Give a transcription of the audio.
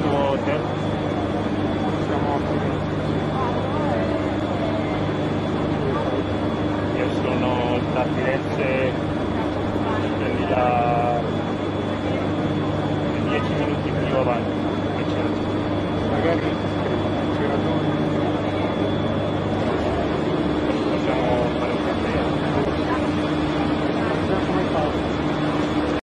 questo Hotel. Siamo Io sono da Firenze, prendi da 10 minuti più avanti. Magari